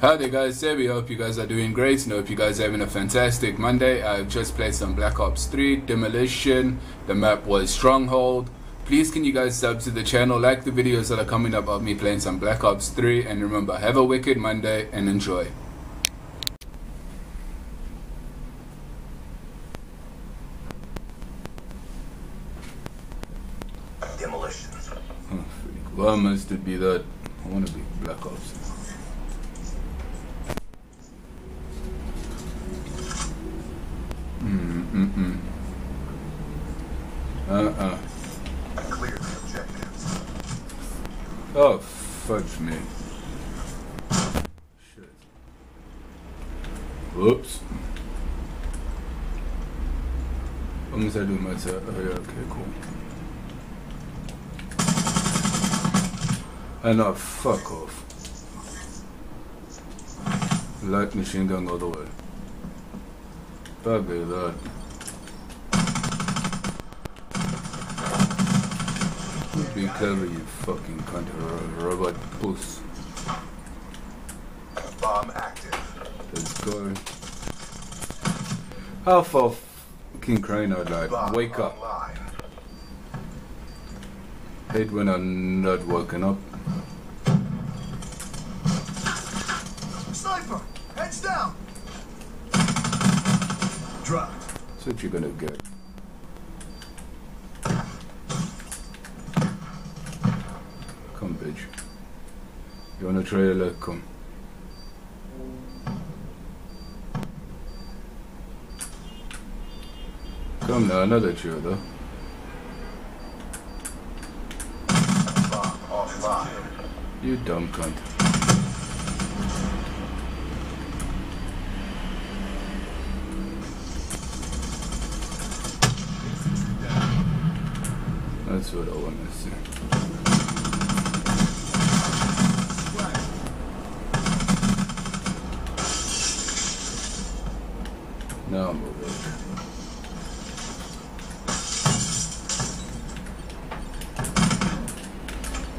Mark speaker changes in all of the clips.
Speaker 1: Hi there guys, Sebi. Hope you guys are doing great and hope you guys are having a fantastic Monday. I've just played some Black Ops 3 Demolition. The map was Stronghold. Please can you guys sub to the channel, like the videos that are coming up of me playing some Black Ops 3 and remember, have a wicked Monday and enjoy.
Speaker 2: Demolition.
Speaker 1: Oh, Why must it be that? I want to be Black Ops. Fudge me. Shit. Whoops. What must I do myself? Oh, yeah, okay, cool. I know, uh, fuck off. Light machine gun all the way. Bugger that. Be clever, you fucking cunt, ro- robot puss.
Speaker 2: Bomb active.
Speaker 1: Let's go. How for fucking crying out loud? Wake up.
Speaker 2: Online.
Speaker 1: Hate when I'm not waking up.
Speaker 2: Sniper! Heads down! Drop.
Speaker 1: That's what you're gonna get. Come, bitch. Your luck? Come. Come now, another
Speaker 2: offline.
Speaker 1: You dumb cunt. That's what I want to see.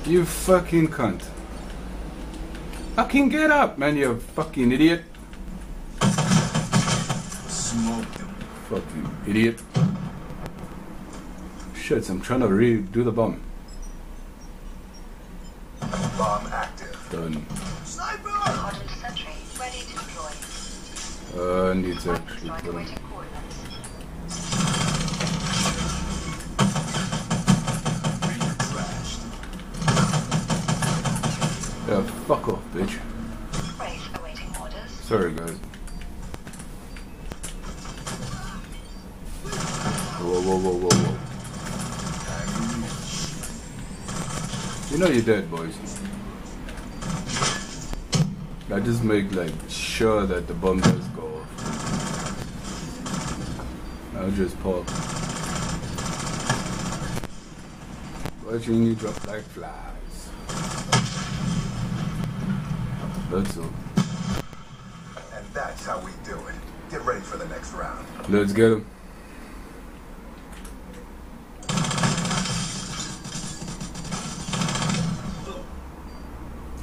Speaker 1: You fucking cunt. Fucking get up, man, you fucking idiot.
Speaker 2: Smoke.
Speaker 1: Fucking idiot. Shit, I'm trying to redo the bomb.
Speaker 2: Bomb active.
Speaker 1: Done. Uh, need to actually put. Yeah, fuck off, bitch. Sorry, guys. Whoa, whoa, whoa, whoa, whoa. You know you're dead, boys. I just make like sure that the bomb does go off. I'll just pop. Watching you drop like flies. That's all.
Speaker 2: And that's how we do it. Get ready for the next round.
Speaker 1: Let's get him.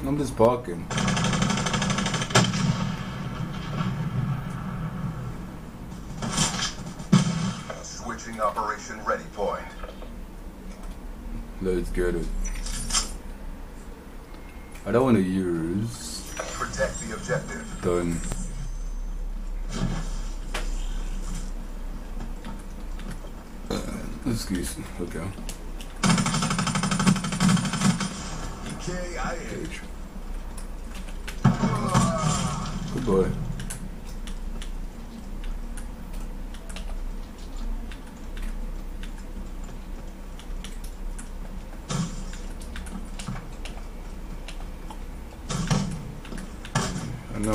Speaker 1: I'm just parking.
Speaker 2: Operation ready point.
Speaker 1: Let's get it. I don't want to use
Speaker 2: Protect the objective.
Speaker 1: done. Uh, excuse me. Okay.
Speaker 2: EKIA.
Speaker 1: Good boy.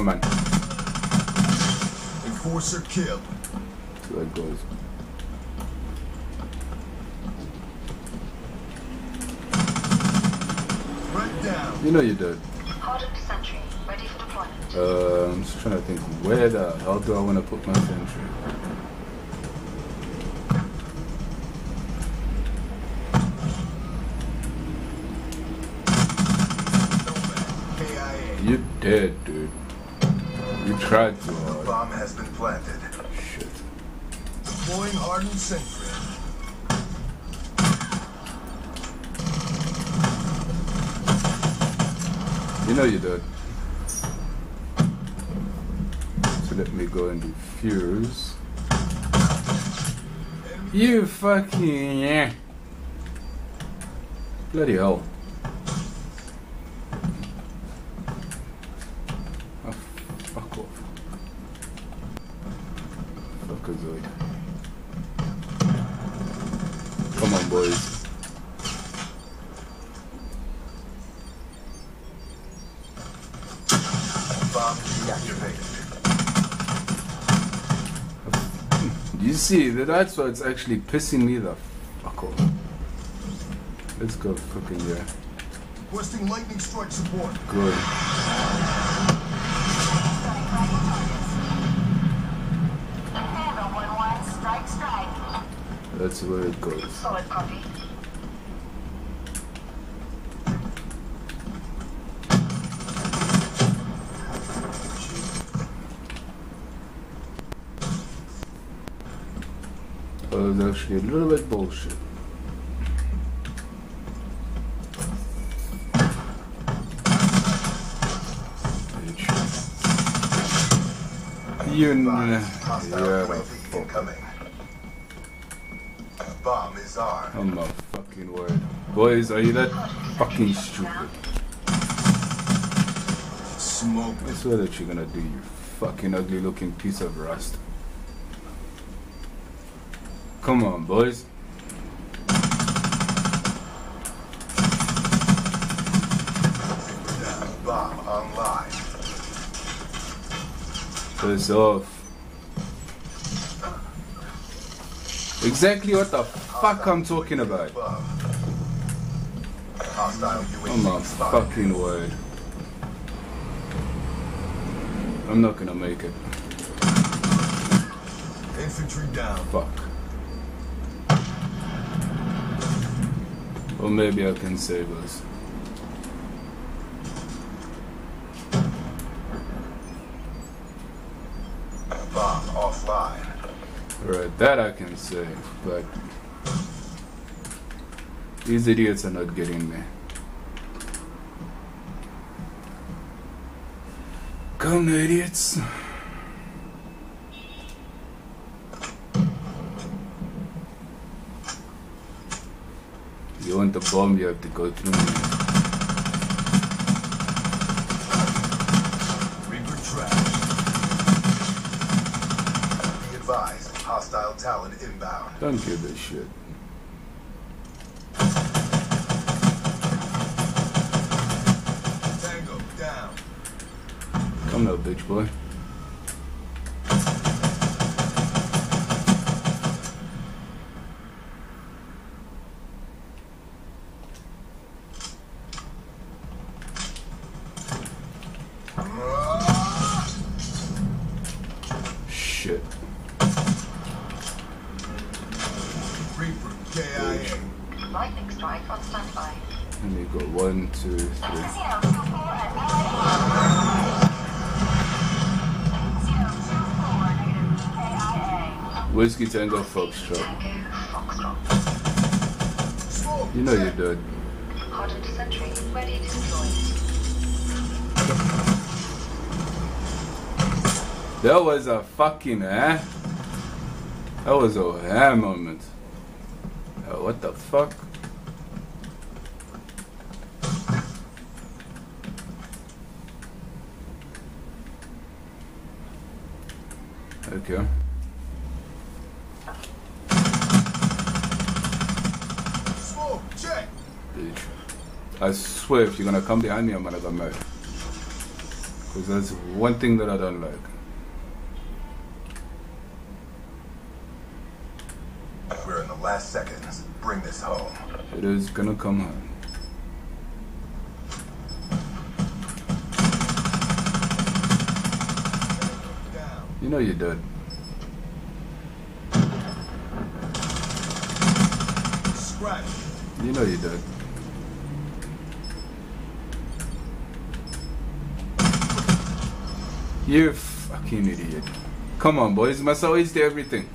Speaker 1: No man.
Speaker 2: Enforcer killed.
Speaker 1: See how it.
Speaker 2: Right down.
Speaker 1: You know you're dead.
Speaker 3: Hardened sentry ready for deployment.
Speaker 1: Uh, I'm just trying to think where the hell do I want to put my sentry?
Speaker 2: KIA.
Speaker 1: You dead, dude. Tried too
Speaker 2: The
Speaker 1: hard.
Speaker 2: bomb has been planted.
Speaker 1: Shit.
Speaker 2: Deploying hardened sentry.
Speaker 1: You know you did. So let me go and defuse. You fucking yeah. Bloody hell. See, that's what's actually pissing me the fuck off. Let's go fucking yeah.
Speaker 2: Requesting lightning strike support.
Speaker 1: Good.
Speaker 3: Handle 1-1, strike, strike.
Speaker 1: That's where it goes.
Speaker 3: Solid copy.
Speaker 1: That was actually a little bit bullshit. You know,
Speaker 2: Hostile
Speaker 1: yeah,
Speaker 2: UAV
Speaker 1: fuck.
Speaker 2: incoming. Bomb is armed.
Speaker 1: I'm not fucking worried. Boys, are you that fucking stupid?
Speaker 2: Smoke.
Speaker 1: I swear that you're gonna do, you fucking ugly looking piece of rust. Come on, boys.
Speaker 2: Bomb online.
Speaker 1: Piss off. Exactly what the fuck I'm talking about. Oh my fucking word. I'm not gonna make it.
Speaker 2: Infantry down.
Speaker 1: Fuck. Or maybe I can save us.
Speaker 2: Bomb offline.
Speaker 1: Right, that I can save, but these idiots are not getting me. Come, idiots. You want the bomb, you have to go through me.
Speaker 2: Reaper trash. Be advised. Hostile Talon inbound.
Speaker 1: Don't give a shit.
Speaker 2: Tango down.
Speaker 1: Come now, bitch boy. Shit.
Speaker 2: Reaper KIA.
Speaker 3: Lightning strike on standby.
Speaker 1: Let me go one, two, three.
Speaker 3: Zero, two, four, and LA. Zero, two, four, negative KIA.
Speaker 1: Whiskey Tango Foxtrot.
Speaker 3: Tango, Foxtrot.
Speaker 2: Smoke.
Speaker 1: You know you're dead.
Speaker 3: Hardened sentry, ready to deploy.
Speaker 1: That was a fucking eh? That was a hair moment. Oh, what the fuck? Okay.
Speaker 2: Smoke. Check.
Speaker 1: Bitch. I swear if you're gonna come behind me, I'm gonna go mad. Because that's one thing that I don't like.
Speaker 2: Last seconds. Bring this home.
Speaker 1: It is gonna come home. You know you're dead.
Speaker 2: Scratch.
Speaker 1: You know you're dead. You Fucking idiot. Come on, boys. Must always do everything.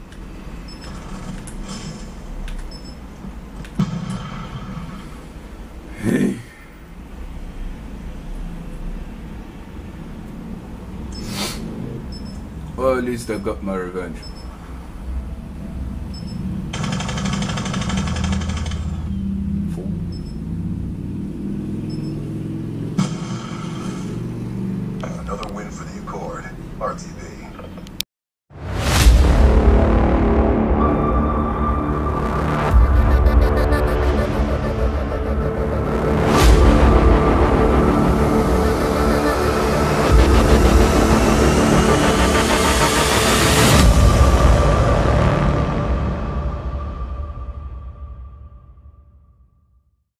Speaker 1: Well, at least I got my revenge.